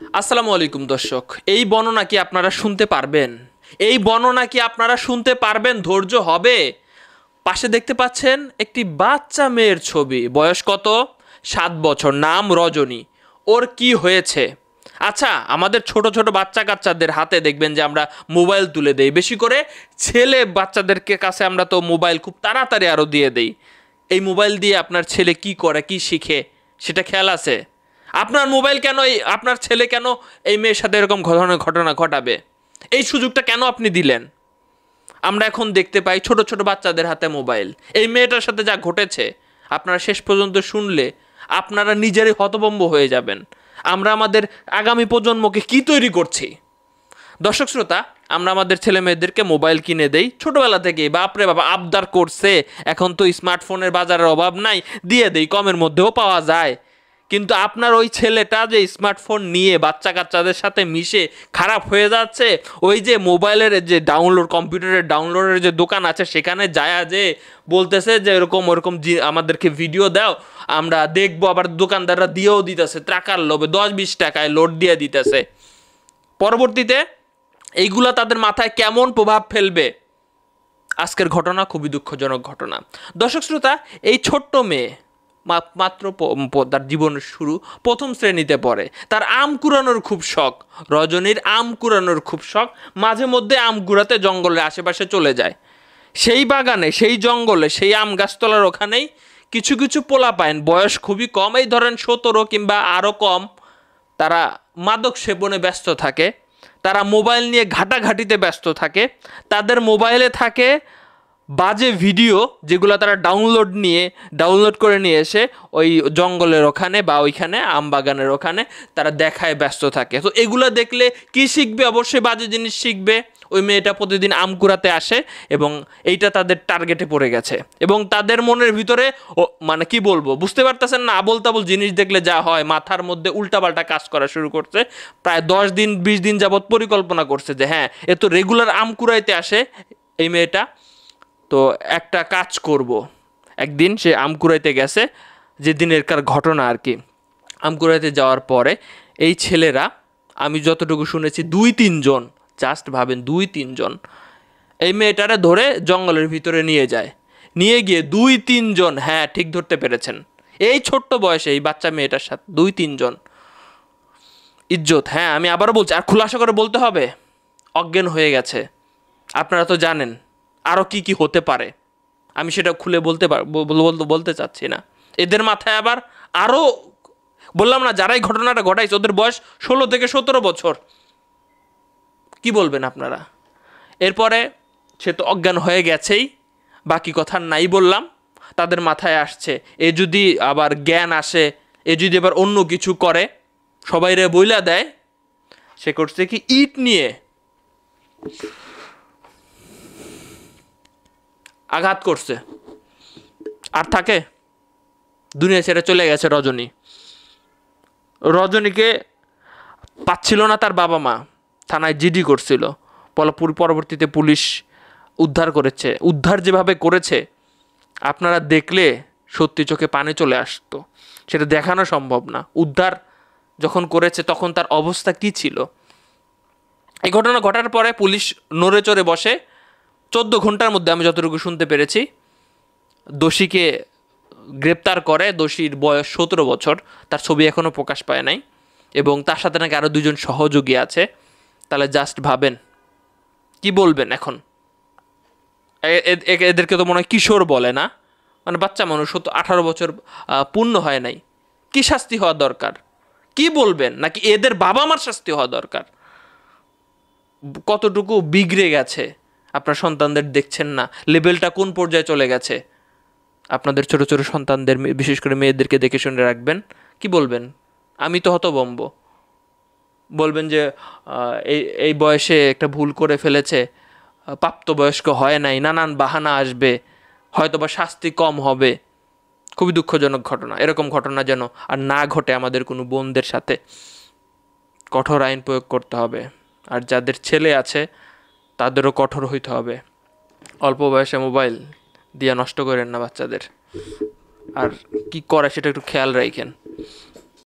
আসসালামু আলাইকুম, দর্শক। এই বর্ণনা কি আপনারা শুনতে পারবেন? এই বর্ণনা কি আপনারা শুনতে পারবেন? ধৈর্য হবে? পাশে দেখতে পাচ্ছেন একটি বাচ্চা মেয়ের ছবি। বয়স কত? সাত বছর। নাম রজনী। ওর কি হয়েছে? আচ্ছা আমাদের ছোট ছোট বাচ্চা কাচ্চাদের হাতে দেখবেন যে আমরা মোবাইল তুলে দেই। বেশি করে ছেলে বাচ্চাদেরকে কাছে আমরা তো মোবাইল খুব তাড়াতাড়ি আরও দিয়ে দেই। এই মোবাইল দিয়ে আপনার ছেলে কি করে, কি শিখে? সেটা খেয়াল আছে? আপনার মোবাইল কেন এই আপনার ছেলে কেন এই মেয়ের সাথে এরকম ঘটনা ঘটনা ঘটাবে? এই সুযোগটা কেন আপনি দিলেন? আমরা এখন দেখতে পাই ছোট ছোট বাচ্চাদের হাতে মোবাইল। এই মেয়েটার সাথে যা ঘটেছে, আপনারা শেষ পর্যন্ত শুনলে আপনারা নিজেরই হতভম্ব হয়ে যাবেন। আমরা আমাদের আগামী প্রজন্মকে কি তৈরি করছি? দর্শক শ্রোতা, আমরা আমাদের ছেলে মেয়েদেরকে মোবাইল কিনে দেই। ছোটবেলা থেকে বাপরে বাবা আবদার করছে। এখন তো স্মার্টফোনের বাজারের অভাব নাই, দিয়ে দেই। কমের মধ্যেও পাওয়া যায়। কিন্তু আপনার ওই ছেলেটা যে স্মার্টফোন নিয়ে বাচ্চা কাচ্চাদের সাথে মিশে খারাপ হয়ে যাচ্ছে, ওই যে মোবাইলের যে ডাউনলোড কম্পিউটারের ডাউনলোডের যে দোকান আছে, সেখানে যায় যে বলতেছে যে এরকম, ওরকম আমাদেরকে ভিডিও দাও, আমরা দেখব, আবার দোকানদাররা দিয়েও দিতেছে টাকার লোভে দশ বিশ টাকায় লোড দিয়ে দিতেছে। পরবর্তীতে এইগুলা তাদের মাথায় কেমন প্রভাব ফেলবে? আজকের ঘটনা খুবই দুঃখজনক ঘটনা। দর্শক শ্রোতা, এই ছোট্ট মেয়ে মাত্র তার জীবনের শুরু প্রথম শ্রেণীতে পড়ে। তার আম কুড়ানোর খুব শখ। রজনীর আম কুড়ানোর খুব শখ। মাঝে মধ্যে আম কুড়াতে জঙ্গলের আশেপাশে চলে যায়। সেই বাগানে, সেই জঙ্গলে, সেই আম গাছতলার ওখানেই কিছু কিছু পোলা পায়েন বয়স খুবই কম। এই ধরেন সতেরো কিংবা আরও কম, তারা মাদক সেবনে ব্যস্ত থাকে। তারা মোবাইল নিয়ে ঘাটাঘাটিতে ব্যস্ত থাকে। তাদের মোবাইলে থাকে বাজে ভিডিও যেগুলো তারা ডাউনলোড নিয়ে ডাউনলোড করে নিয়ে এসে ওই জঙ্গলের ওখানে বা ওইখানে, আম বাগানের ওখানে তারা দেখায় ব্যস্ত থাকে। তো এগুলো দেখলে কি শিখবে? অবশ্যই বাজে জিনিস শিখবে। ওই মেয়েটা প্রতিদিন আম কুড়াতে আসে এবং এইটা তাদের টার্গেটে পড়ে গেছে। এবং তাদের মনের ভিতরে ও মানে কি বলব? বুঝতে পারতেছেন না? আবল তাবল জিনিস দেখলে যা হয়, মাথার মধ্যে উল্টাপাল্টা কাজ করা শুরু করছে। প্রায় দশ দিন, বিশ দিন যাবৎ পরিকল্পনা করছে যে হ্যাঁ এ তো রেগুলার আম কুড়াইতে আসে এই মেয়েটা। তো একটা কাজ করব। একদিন সে আম কুড়াইতে গেছে যেদিনেরকার ঘটনা আর কি। আম কুড়াইতে যাওয়ার পরে এই ছেলেরা, আমি যতটুকু শুনেছি, দুই তিনজন জাস্ট ভাবেন দুই তিনজন, এই মেয়েটারে ধরে জঙ্গলের ভিতরে নিয়ে যায়। নিয়ে গিয়ে দুই তিনজন হ্যাঁ ঠিক ধরতে পেরেছেন। এই ছোট্ট বয়সে এই বাচ্চা মেয়েটার সাথে দুই তিনজন। ইজ্জত হ্যাঁ আমি আবারও বলছি, আর খুলাসা করে বলতে হবে, অজ্ঞান হয়ে গেছে। আপনারা তো জানেন আরও কি কি হতে পারে? আমি সেটা খুলে বলতে বলতে চাচ্ছি না। এদের মাথায় আবার আরও বললাম না, যারাই ঘটনাটা ঘটাইছে, ওদের বয়স ষোলো থেকে সতেরো বছর। কি বলবেন আপনারা? এরপরে সে তো অজ্ঞান হয়ে গেছেই, বাকি কথা নাই বললাম, তাদের মাথায় আসছে। এ যদি আবার জ্ঞান আসে, এ যদি আবার অন্য কিছু করে, সবাইরে বইলা দেয়, সে করছে কি ইট নিয়ে। আঘাত করছে। আর থাকে, দুনিয়া ছেড়ে চলে গেছে রজনী। রজনীকে পাচ্ছিল না তার বাবা মা, থানায় জিডি করছিল। পলপুর পরবর্তীতে পুলিশ উদ্ধার করেছে। উদ্ধার যেভাবে করেছে, আপনারা দেখলে সত্যি চোখে পানি চলে আসতো। সেটা দেখানো সম্ভব না। উদ্ধার যখন করেছে, তখন তার অবস্থা কি ছিল? এই ঘটনা ঘটার পরে পুলিশ নড়ে চড়ে বসে চোদ্দ ঘণ্টার মধ্যে আমি যতটুকু শুনতে পেরেছি, দোষীকে গ্রেপ্তার করে, দোষীর বয়স সতেরো বছর, তার ছবি এখনও প্রকাশ পায় নাই এবং তার সাথে নাকি আরও দুজন সহযোগী আছে। তাহলে জাস্ট ভাবেন, কি বলবেন এখন? এদেরকে তো মনে হয় কিশোর বলে না। মানে বাচ্চা মানুষ তো আঠারো বছর পূর্ণ হয় নাই। কি শাস্তি হওয়া দরকার? কি বলবেন? নাকি এদের বাবা মার শাস্তি হওয়া দরকার? কতটুকু বিগড়ে গেছে? আপনার সন্তানদের দেখছেন না। লেভেলটা কোন পর্যায়ে চলে গেছে? আপনাদের ছোট ছোট সন্তানদের বিশেষ করে মেয়েদেরকে দেখে শুনে রাখবেন। কি বলবেন? আমি তো হতবম্ব বলবেন যে এই এই বয়সে একটা ভুল করে ফেলেছে। প্রাপ্তবয়স্ক হয় নাই, নানান বাহানা আসবে। হয়তো বা শাস্তি কম হবে। খুবই দুঃখজনক ঘটনা। এরকম ঘটনা যেন আর না ঘটে আমাদের কোনো বোনদের সাথে। কঠোর আইন প্রয়োগ করতে হবে। আর যাদের ছেলে আছে তাদেরও কঠোর হইতে হবে। অল্প বয়সে মোবাইল দিয়া নষ্ট করেন না বাচ্চাদের। আর কি করে সেটা একটু খেয়াল রাখেন।